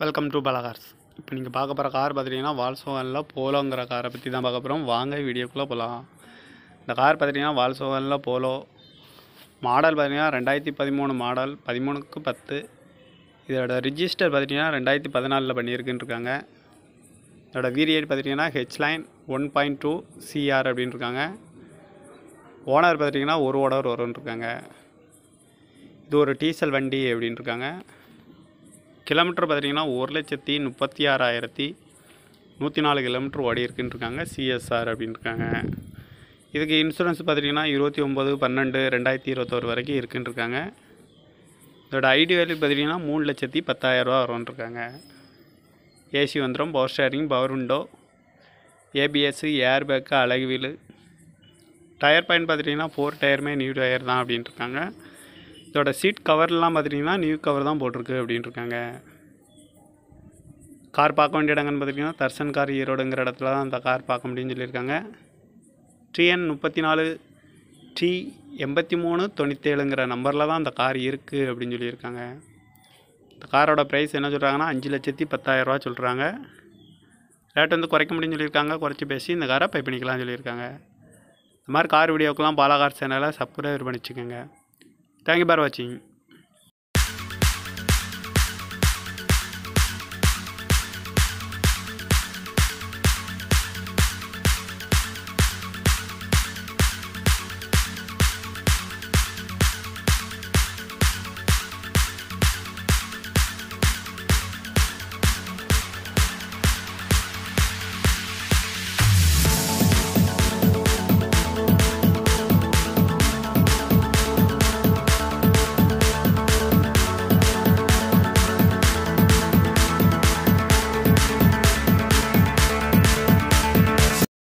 Welcome to பலகார்ஸ் இப்போ நீங்கள் பார்க்க போகிற கார் பார்த்துட்டிங்கன்னா வால்சோவனில் போலோங்கிற காரை பற்றி தான் பார்க்க போகிறோம் வாங்க வீடியோக்குள்ளே போகலாம் இந்த கார் பார்த்துட்டிங்கன்னா வால்சோவனில் போலோ மாடல் பார்த்தீங்கன்னா ரெண்டாயிரத்தி பதிமூணு மாடல் பதிமூணுக்கு பத்து. இதோட ரிஜிஸ்டர் பார்த்துட்டிங்கன்னா ரெண்டாயிரத்தி பதினாலில் பண்ணியிருக்குன்னு இருக்காங்க. இதோட வீரியட் பார்த்துட்டிங்கன்னா Highline one point two C R அப்படின்னு இருக்காங்க. ஓனர் பார்த்துட்டிங்கன்னா ஒரு ஓடர் வரும்னு இருக்காங்க. இது ஒரு டீசல் வண்டி அப்படின்னு இருக்காங்க. கிலோமீட்டர் பார்த்தீங்கன்னா ஒரு லட்சத்தி முப்பத்தி ஆறாயிரத்தி நூற்றி நாலு கிலோமீட்டர் ஓடி இருக்குன்னு இருக்காங்க சிஎஸ்ஆர் அப்படின்னு இருக்காங்க இதுக்கு இன்சூரன்ஸ் பார்த்திங்கன்னா இருபத்தி ஒம்பது பன்னெண்டு ரெண்டாயிரத்தி இருபத்தோரு வரைக்கும் இருக்குன்னு இருக்காங்க இதோட ஐடி வேல்யூ பார்த்திங்கன்னா மூணு லட்சத்தி பத்தாயிரரூவா வரும்னு இருக்காங்க ஏசி வந்துடும் power steering power window ABS air bag அழகு வீலு. டயர் பாயிண்ட் பார்த்துட்டிங்கன்னா ஃபோர் டயருமே நியூ டயர் தான் அப்படின்ட்டு இருக்காங்க இதோட சீட் கவர்லாம் பார்த்துட்டிங்கன்னா நியூ கவர் தான் போட்டிருக்கு அப்படின்னு இருக்காங்க கார் பார்க்க வேண்டிய இடங்கன்னு பார்த்துட்டிங்கன்னா தர்சன் கார் ஈரோடுங்கிற இடத்துல தான் அந்த கார் பார்க்க முடியும்னு சொல்லியிருக்காங்க. டிஎன் முப்பத்தி நாலு டி எண்பத்தி மூணு தொண்ணூற்றேழுங்கிற நம்பரில் தான் அந்த கார் இருக்குது அப்படின்னு சொல்லியிருக்காங்க. இந்த காரோட ப்ரைஸ் என்ன சொல்கிறாங்கன்னா அஞ்சு லட்சத்தி பத்தாயிரரூவா சொல்கிறாங்க ரேட் வந்து குறைக்க முடியும்னு சொல்லியிருக்காங்க. குறைச்சி பேசி இந்த காரை பை பண்ணிக்கலாம்னு சொல்லியிருக்காங்க. இந்த மாதிரி கார் வீடியோக்கெலாம் பாலாகார் சேனலை சப்ஸ்கிரைப் பண்ணி தேங்க்யூ ஃபார் வாட்சிங்